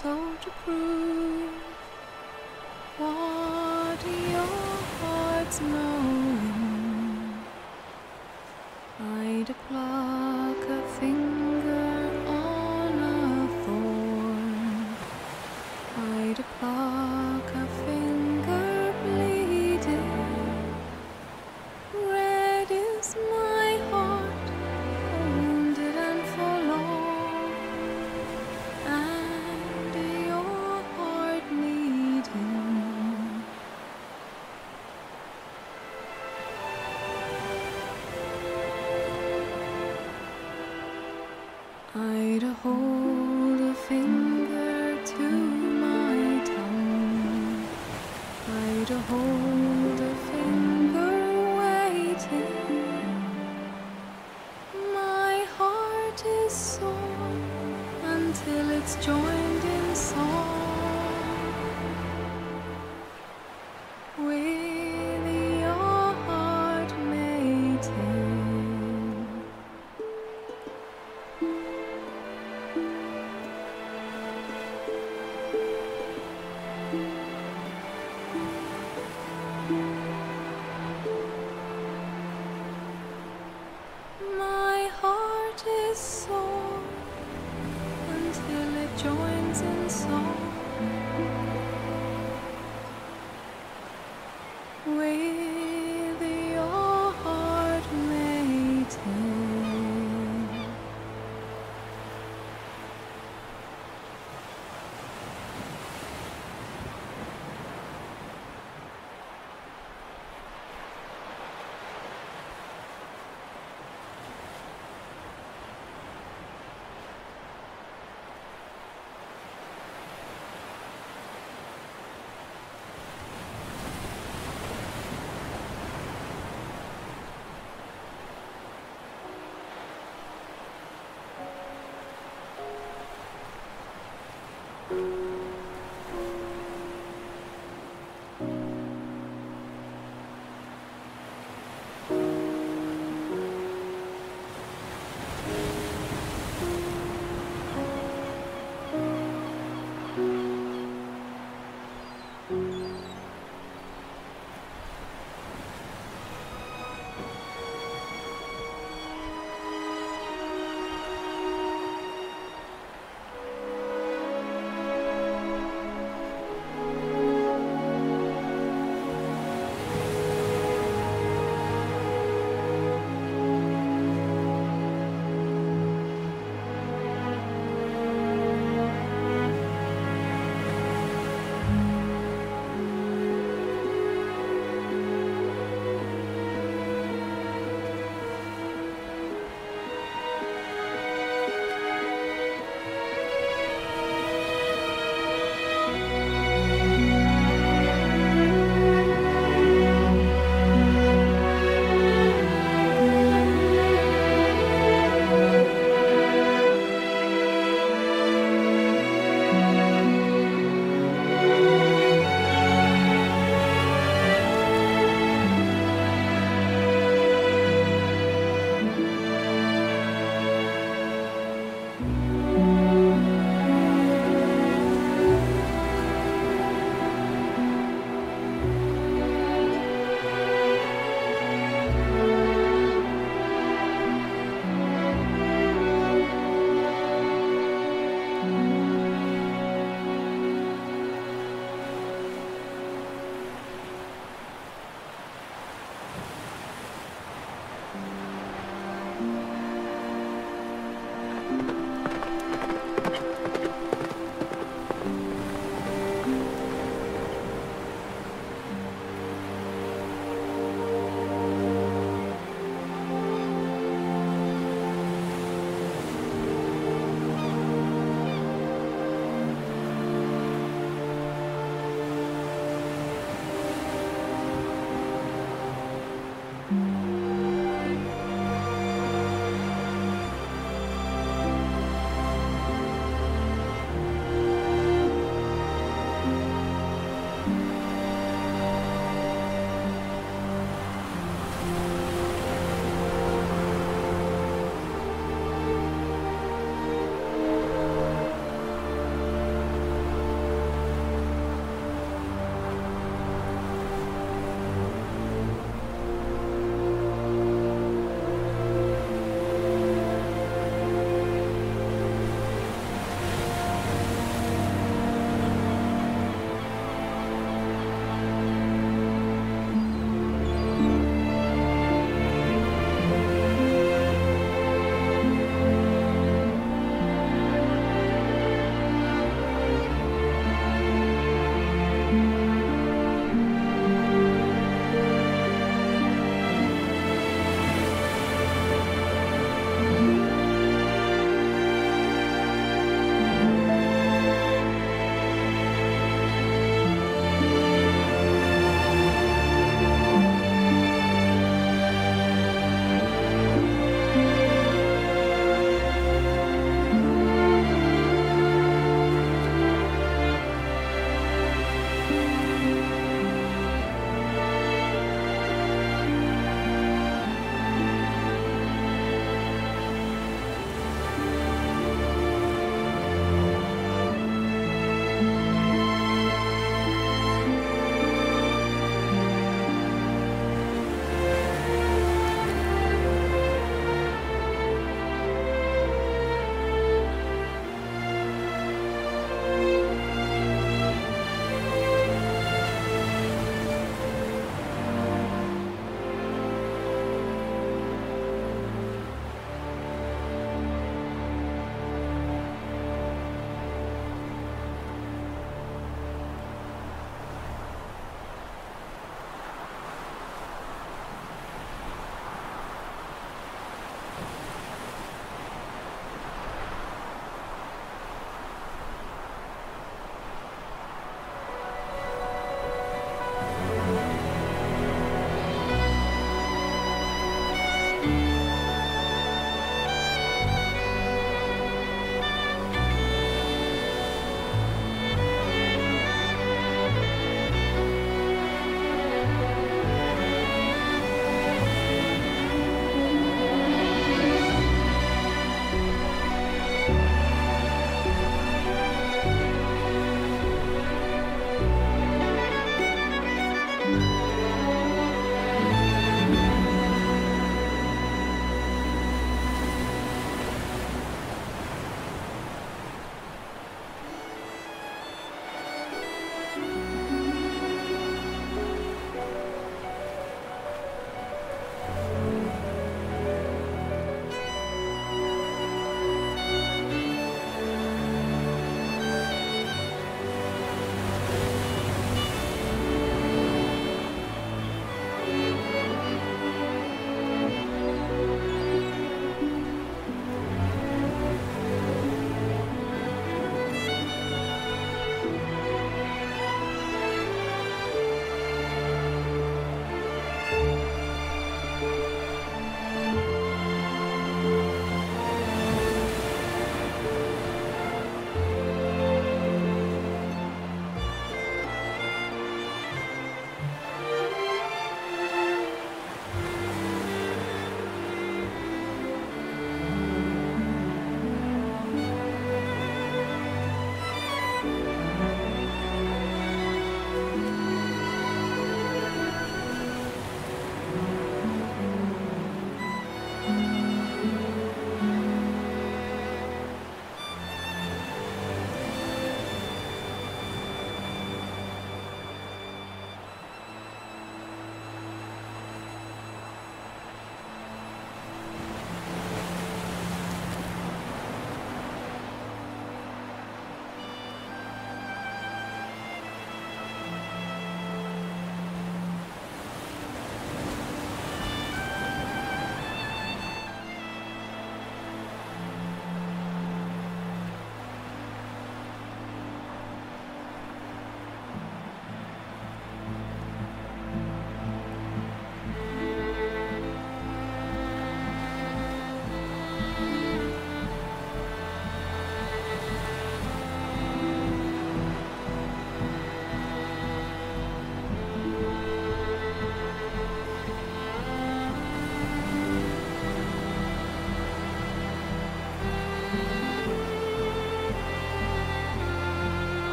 trying so to prove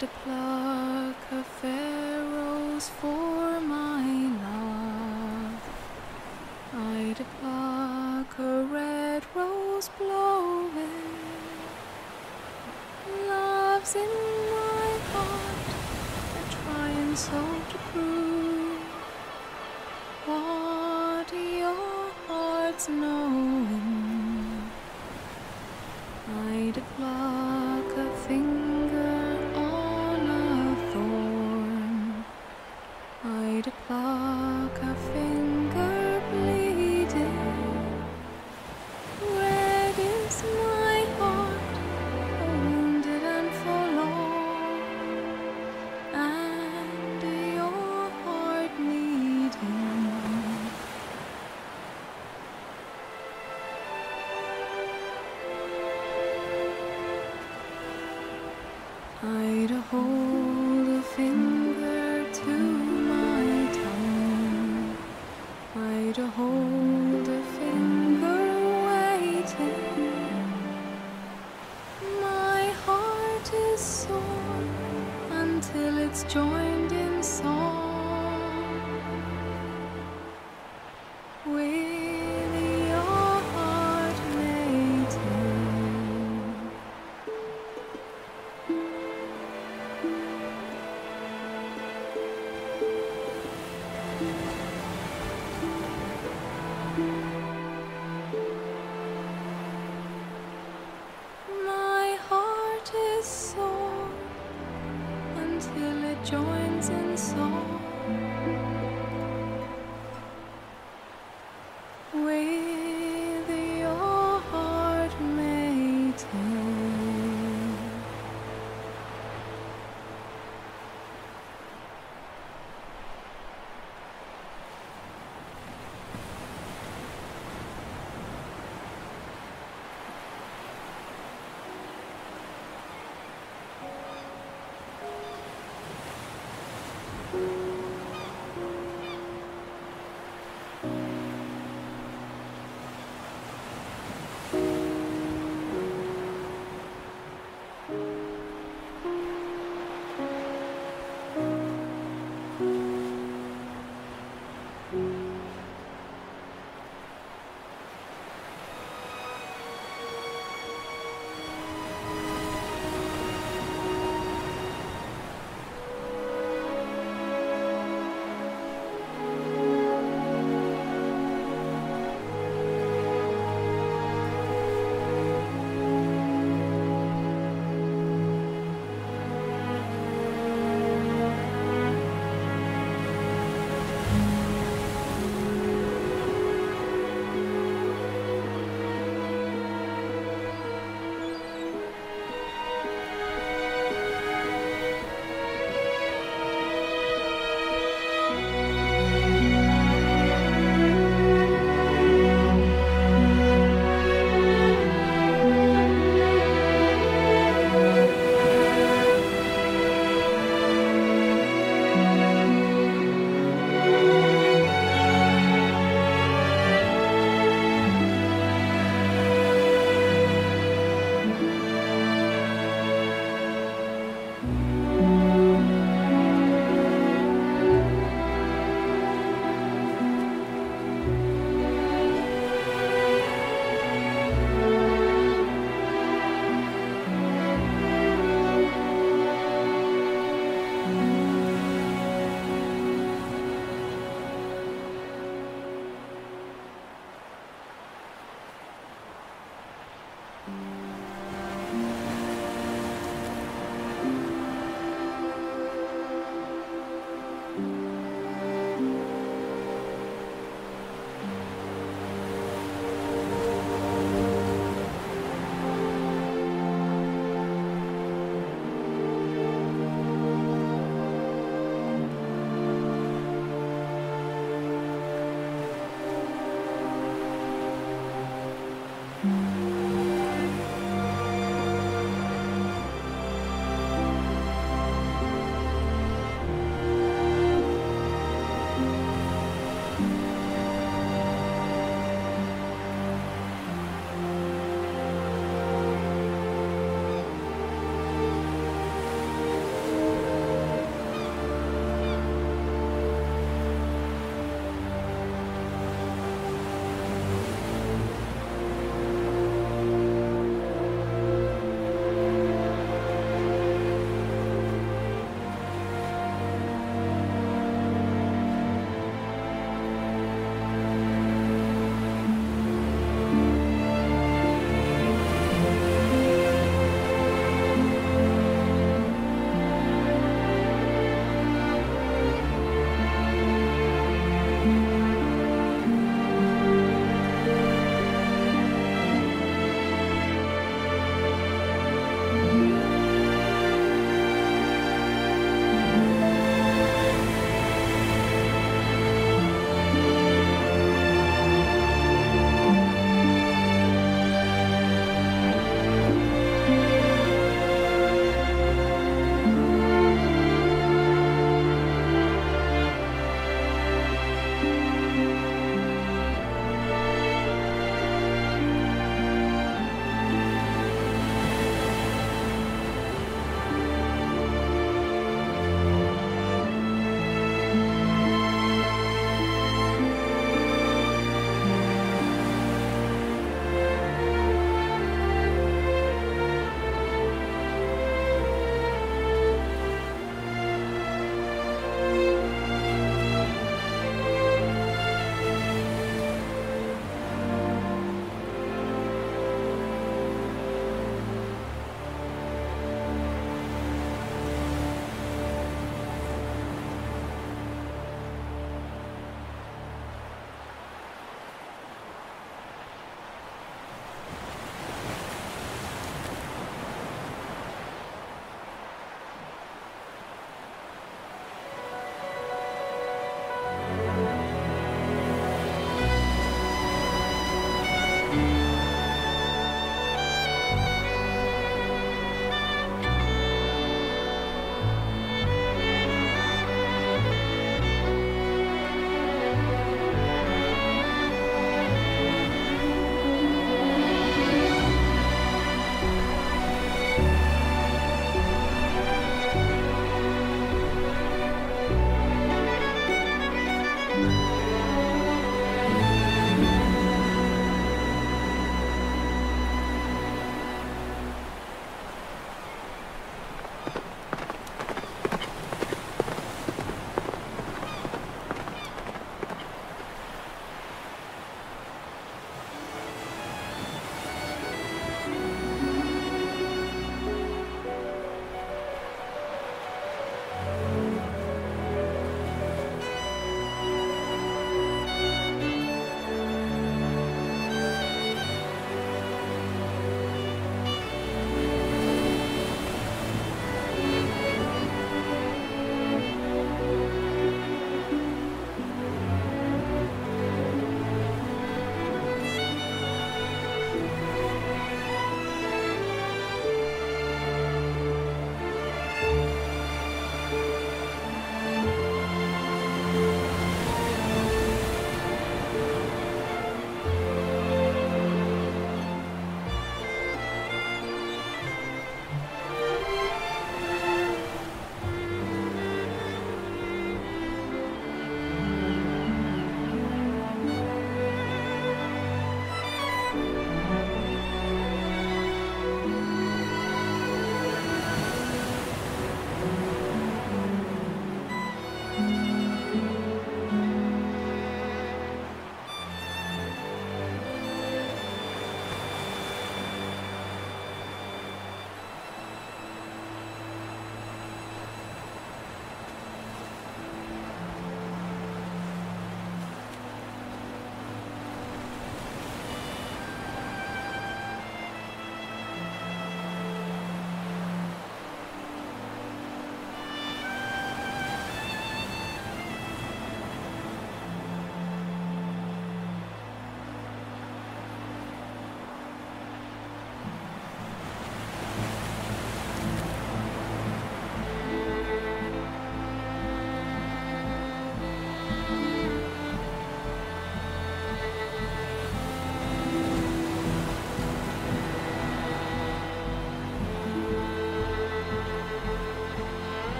I'd pluck a fair rose for my love. I'd pluck a red rose blowing. Love's in my heart, I try and so to prove what your heart's knowing.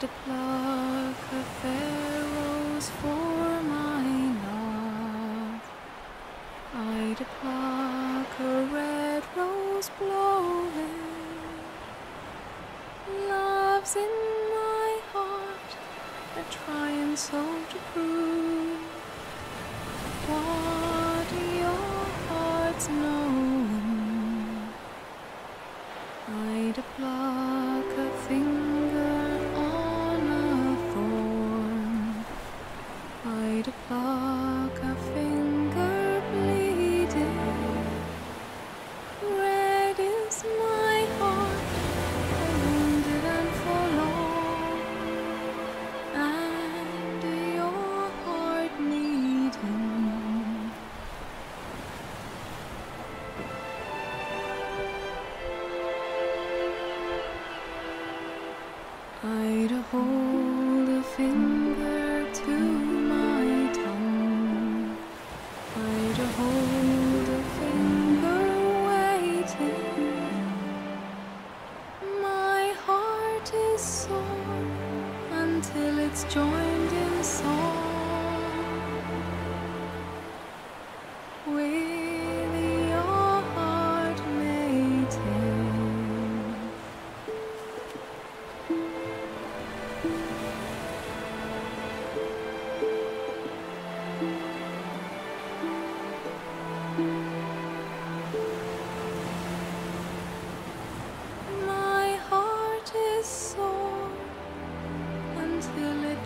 I'd pluck a fair rose for my love. I'd pluck a red rose blowing. Love's in my heart, a trying so to prove what your heart's knowing.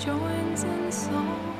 Joins in song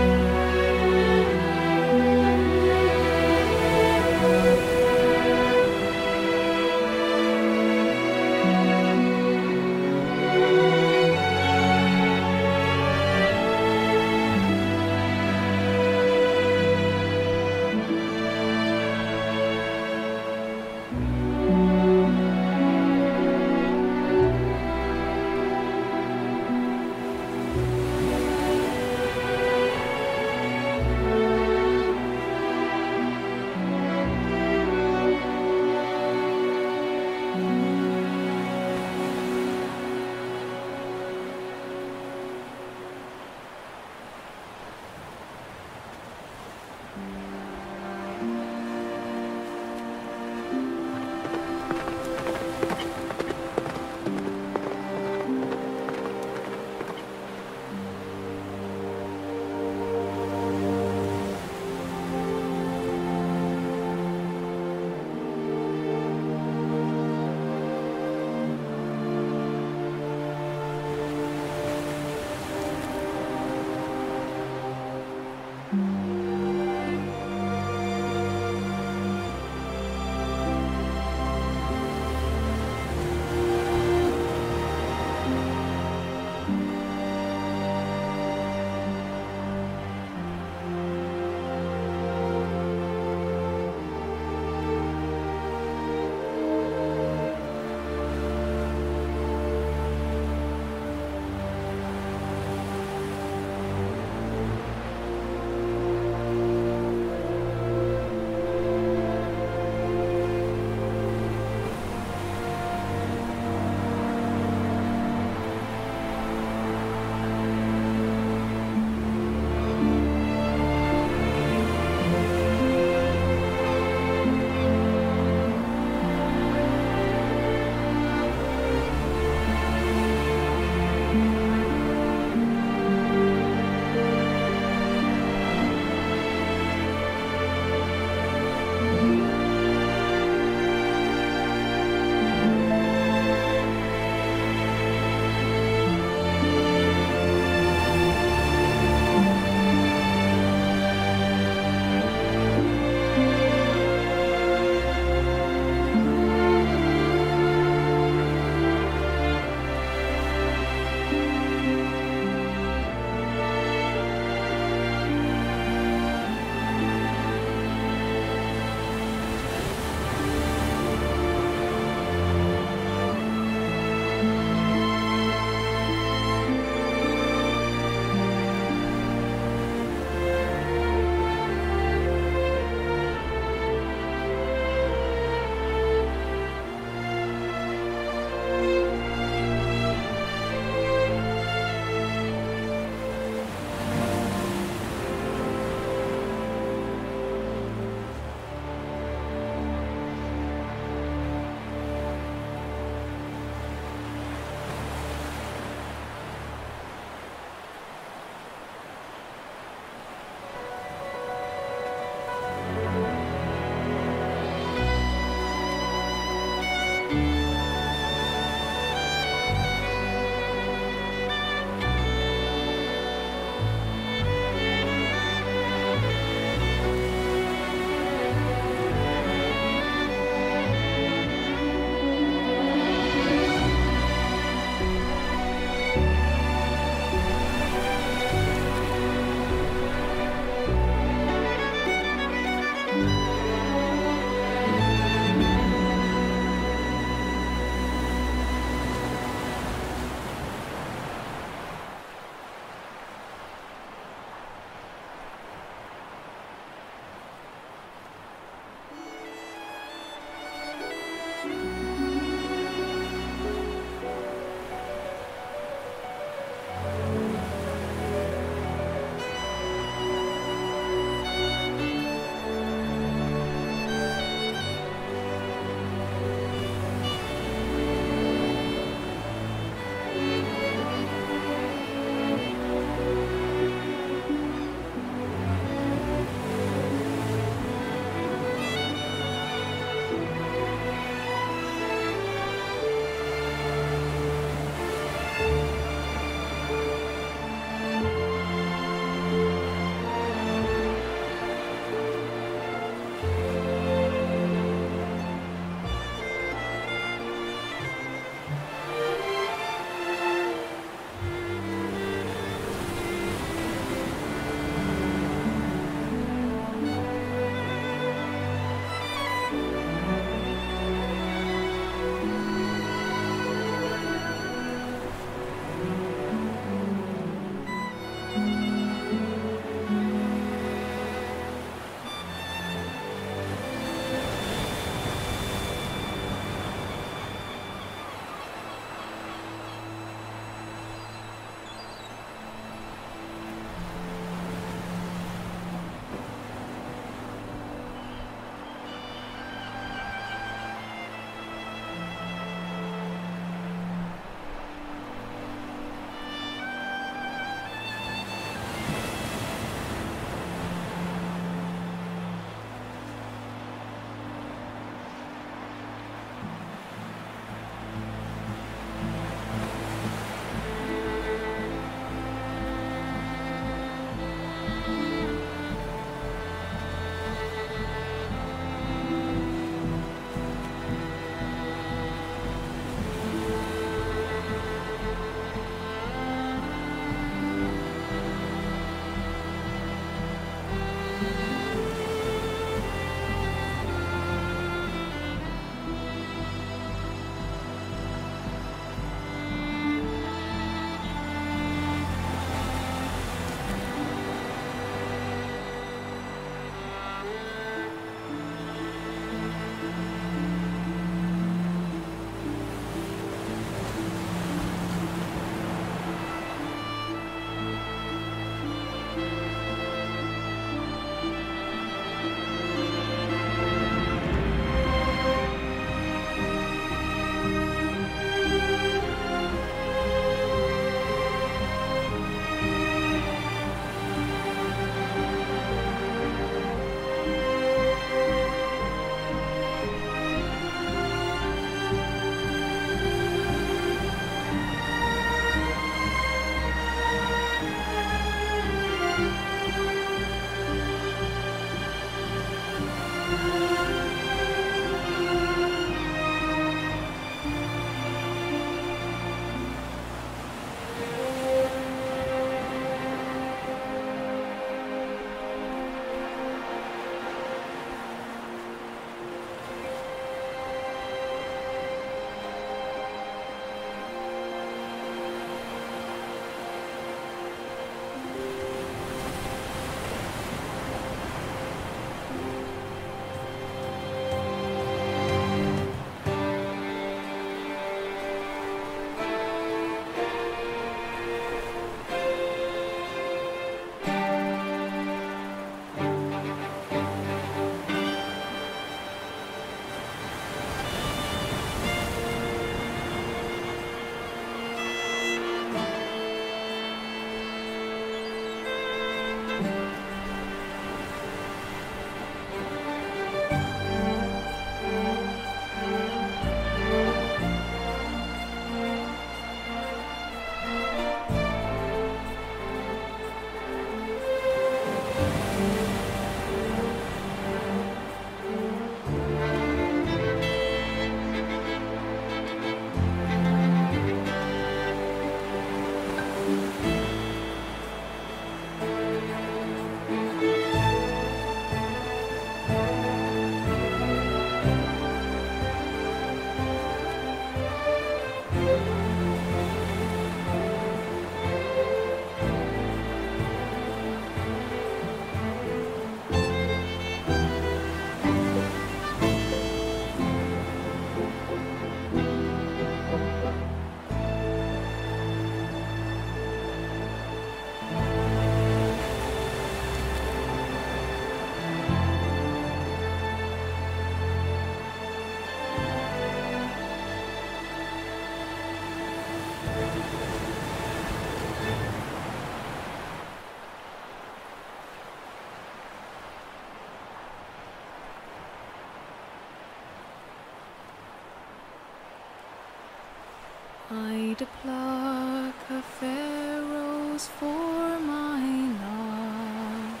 to pluck a fair rose for my love.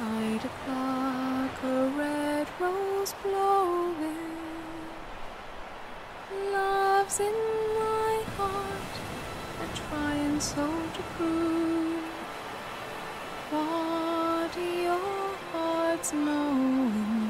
I to pluck a red rose blowing. Love's in my heart, a trying so to prove. What your heart's knowing.